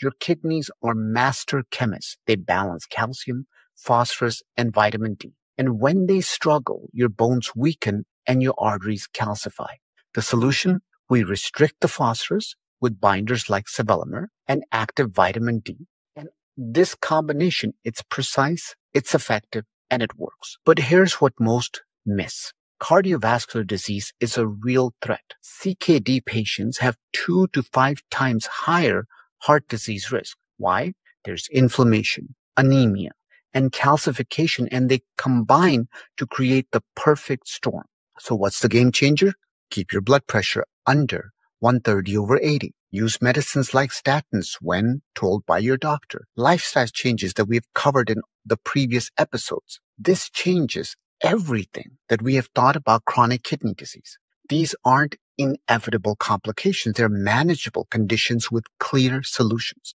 Your kidneys are master chemists. They balance calcium, phosphorus, and vitamin D. And when they struggle, your bones weaken and your arteries calcify. The solution? We restrict the phosphorus with binders like sevelamer and active vitamin D. And this combination, it's precise, it's effective, and it works. But here's what most miss. Cardiovascular disease is a real threat. CKD patients have two to five times higher heart disease risk. Why? There's inflammation, anemia, and calcification, and they combine to create the perfect storm. So what's the game changer? Keep your blood pressure under 130 over 80. Use medicines like statins when told by your doctor. Lifestyle changes that we've covered in the previous episodes. This changes everything that we have thought about chronic kidney disease. These aren't inevitable complications. They're manageable conditions with clear solutions.